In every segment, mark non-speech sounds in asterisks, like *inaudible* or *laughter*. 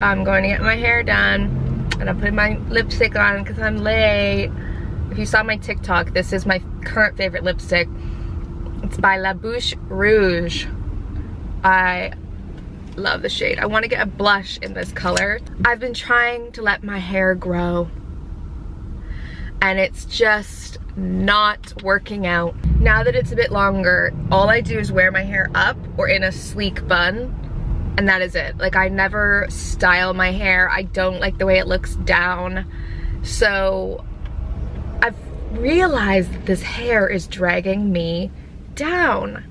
I'm going to get my hair done and I'm putting my lipstick on because I'm late. If you saw my TikTok, this is my current favorite lipstick. It's by La Bouche Rouge. I love the shade. I want to get a blush in this color. I've been trying to let my hair grow and it's just not working out. Now that it's a bit longer, all I do is wear my hair up or in a sleek bun and that is it. Like I never style my hair. I don't like the way it looks down. So I've realized that this hair is dragging me down.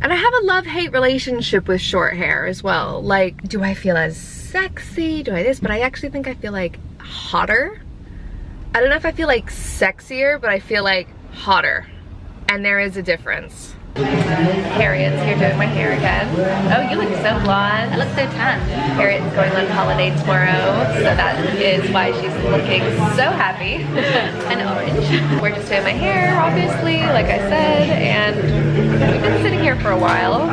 And I have a love-hate relationship with short hair as well. Like, do I feel as sexy? Do I this? But I actually think I feel like hotter. I don't know if I feel like sexier, but I feel like hotter. And there is a difference. Harriet's here doing my hair again. Oh, you look so blonde. I look so tan. Harriet's going on holiday tomorrow, so that is why she's looking so happy. *laughs* and orange. We're just doing my hair, obviously, like I said, and we've been sitting here for a while.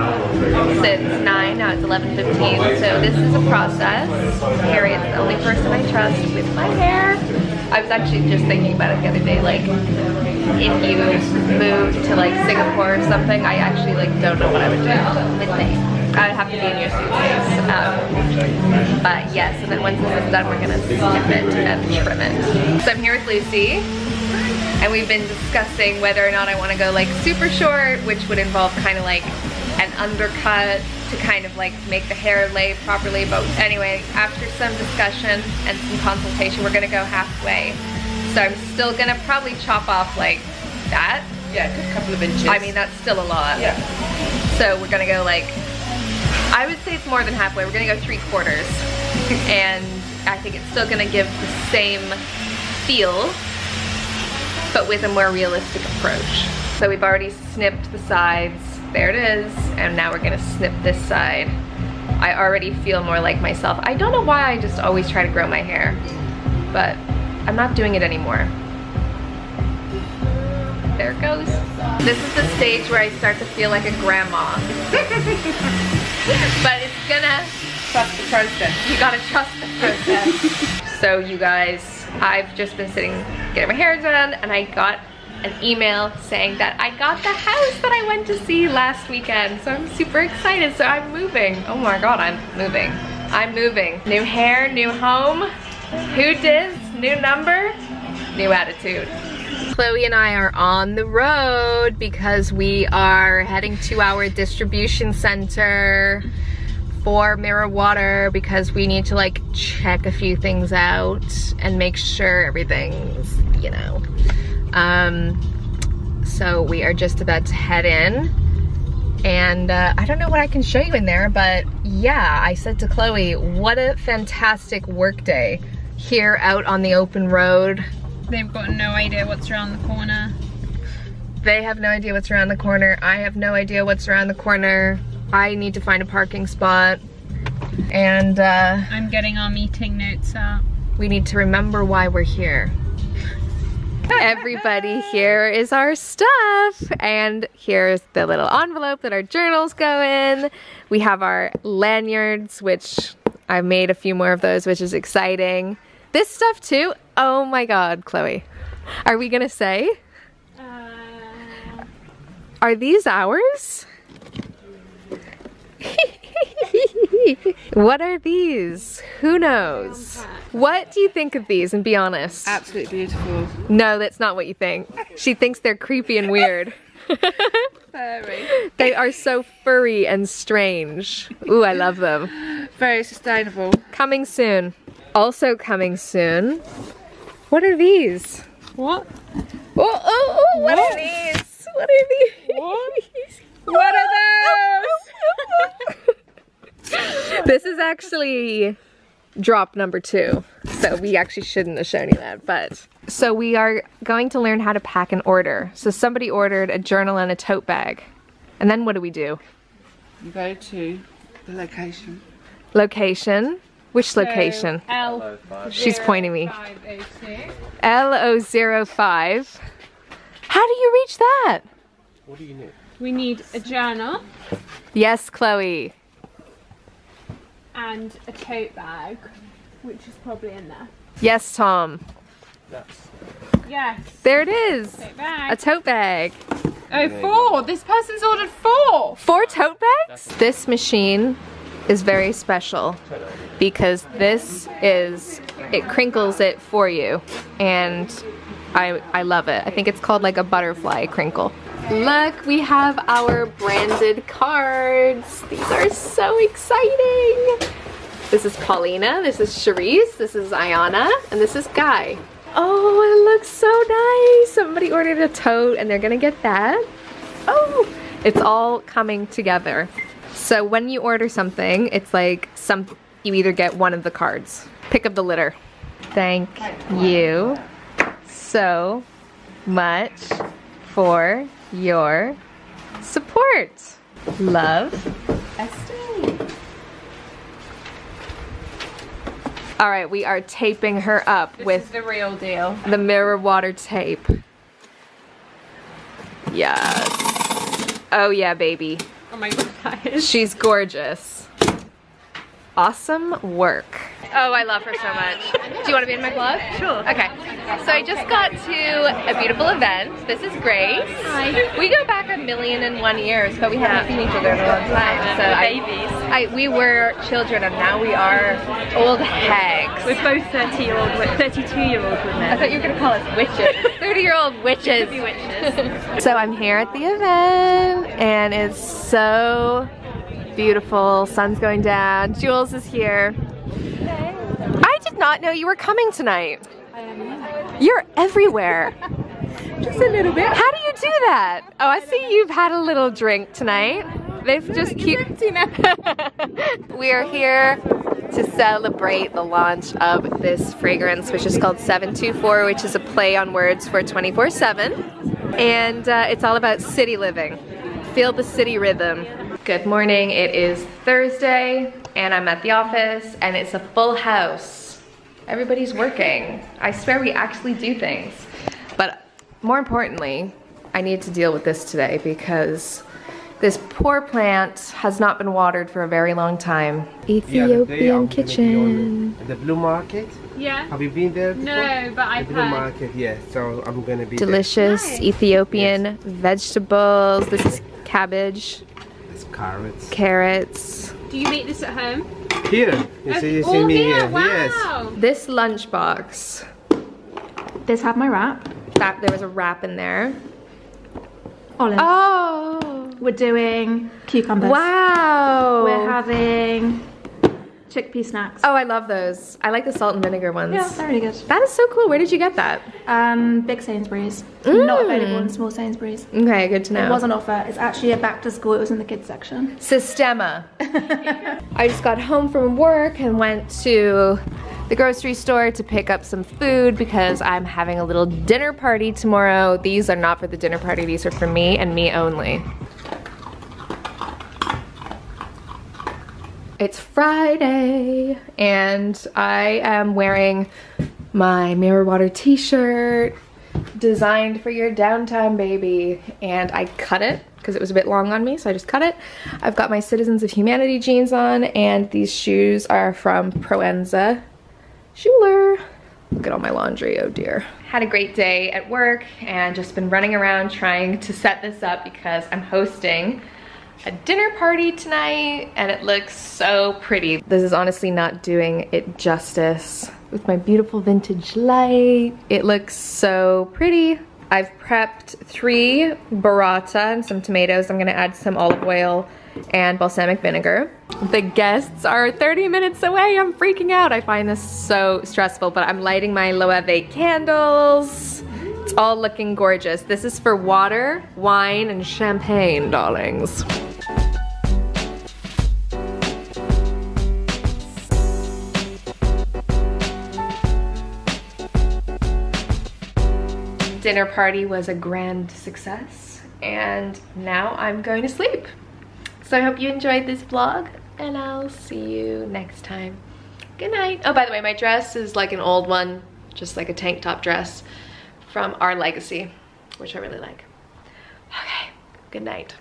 Since 9, now it's 11.15, so this is a process. Harriet's the only person I trust with my hair. I was actually just thinking about it the other day, like, if you moved to like Singapore or something, I actually like don't know what I would do with me. I would have to be in your suitcase. Um, but yes, and then once this is done, we're gonna snip it and trim it. So I'm here with Lucy, and we've been discussing whether or not I wanna go like super short, which would involve kind of like an undercut to kind of like make the hair lay properly. But anyway, after some discussion and some consultation, we're gonna go halfway. So I'm still gonna probably chop off like that. Yeah, a good couple of inches. I mean, that's still a lot. Yeah. So we're gonna go like, I would say it's more than halfway. We're gonna go three quarters. *laughs* and I think it's still gonna give the same feel, but with a more realistic approach. So we've already snipped the sides. There it is. And now we're gonna snip this side. I already feel more like myself. I don't know why I just always try to grow my hair, but I'm not doing it anymore. There it goes. This is the stage where I start to feel like a grandma. *laughs* but it's gonna, Trust the process. you gotta trust the process. *laughs* so you guys, I've just been sitting, getting my hair done, and I got an email saying that I got the house that I went to see last weekend. So I'm super excited. So I'm moving. Oh my God, I'm moving. I'm moving. New hair, new home. Who dis? New number, new attitude. Chloe and I are on the road because we are heading to our distribution center for Mirror Water because we need to like check a few things out and make sure everything's, you know. Um, so we are just about to head in and uh, I don't know what I can show you in there, but yeah, I said to Chloe, what a fantastic work day here out on the open road. They've got no idea what's around the corner. They have no idea what's around the corner. I have no idea what's around the corner. I need to find a parking spot. And uh, I'm getting our meeting notes out. we need to remember why we're here. Everybody, here is our stuff. And here's the little envelope that our journals go in. We have our lanyards, which I've made a few more of those, which is exciting. This stuff too, oh my God, Chloe. Are we gonna say? Uh, Are these ours? *laughs* *laughs* what are these? Who knows? What do you think of these and be honest? Absolutely beautiful. No, that's not what you think. She thinks they're creepy and weird. *laughs* Very. They are so furry and strange. Ooh, I love them. Very sustainable. Coming soon. Also coming soon. What are these? What? Oh, oh, oh, what, are these? What are these? What? *laughs* What are those? This is actually drop number two. So we actually shouldn't have shown you that, but. So we are going to learn how to pack an order. So somebody ordered a journal and a tote bag. And then what do we do? You go to the location. Location. Which location? L. She's pointing me. 502. L005. How do you reach that? What do you need? We need a journal. Yes, Chloe. And a tote bag, which is probably in there. Yes, Tom. Yes. There it is. Tote A bag. tote bag. Oh, four. This person's ordered four. Four tote bags? This machine is very special because this is, it crinkles it for you. And I, I love it. I think it's called like a butterfly crinkle. Look, we have our branded cards. These are so exciting. This is Paulina, this is Cherise, this is Ayana, and this is Guy. Oh, it looks so nice. Somebody ordered a tote and they're gonna get that. Oh, it's all coming together. So when you order something, it's like some you either get one of the cards. Pick up the litter. Thank you so much for your support. Love, Estée. All right, we are taping her up This with the real deal. the mirror water tape. Yes. Oh yeah, baby. Oh my *laughs* guys. She's gorgeous. Awesome work. Oh, I love her so much. Do you want to be in my vlog? Sure. Okay. So I just got to a beautiful event. This is Grace. Hi. We go back a million and one years, but we haven't seen each other in a long time. So babies. I, we were children and now we are old hags. We're both 30 year old, 32 year old women. I thought you were gonna call us witches. *laughs* 30 year old witches. Be witches. *laughs* So I'm here at the event and it's so beautiful. Sun's going down. Jules is here. I did not know you were coming tonight. You're everywhere. *laughs* Just a little bit. How do you do that? Oh, I see you've had a little drink tonight. They've just keep. *laughs* we are here to celebrate the launch of this fragrance, which is called 724, which is a play on words for 24 7. And uh, it's all about city living. Feel the city rhythm. Good morning. It is Thursday, and I'm at the office, and it's a full house. Everybody's working. I swear we actually do things. But more importantly, I need to deal with this today because this poor plant has not been watered for a very long time. Yeah, the day I'm Ethiopian gonna kitchen. on the blue market. Yeah. Have you been there? Before? No, but The I've blue heard. market, yeah. So I'm gonna be Delicious Nice. Ethiopian vegetables. This is cabbage, there. It's carrots. carrots. Do you make this at home? Here, you see, you see oh, me yeah, here. wow. Yes. This lunchbox. This had my wrap. That there was a wrap in there. Olive. Oh, We're doing cucumbers. wow. We're having chickpea snacks. Oh, I love those. I like the salt and vinegar ones. Yeah, they're really good. That is so cool. Where did you get that? Um, big Sainsbury's. Mm. Not available in small Sainsbury's. Okay, good to know. It was on offer. It's actually a back to school. It was in the kids section. Sistema. *laughs* I just got home from work and went to the grocery store to pick up some food because I'm having a little dinner party tomorrow. These are not for the dinner party, these are for me and me only. It's Friday and I am wearing my Mirror Water t-shirt designed for your downtime baby and I cut it because it was a bit long on me so I just cut it. I've got my Citizens of Humanity jeans on and these shoes are from Proenza Schouler. Look at all my laundry, oh dear. Had a great day at work and just been running around trying to set this up because I'm hosting a dinner party tonight and it looks so pretty. This is honestly not doing it justice with my beautiful vintage light. It looks so pretty. I've prepped three burrata and some tomatoes. I'm gonna add some olive oil and balsamic vinegar. The guests are 30 minutes away. I'm freaking out. I find this so stressful, but I'm lighting my Loewe candles. It's all looking gorgeous. This is for water, wine, and champagne, darlings. Dinner party was a grand success, and now I'm going to sleep. So I hope you enjoyed this vlog, and I'll see you next time. Good night. Oh, by the way, my dress is like an old one, just like a tank top dress from Our Legacy, which I really like. Okay, good night.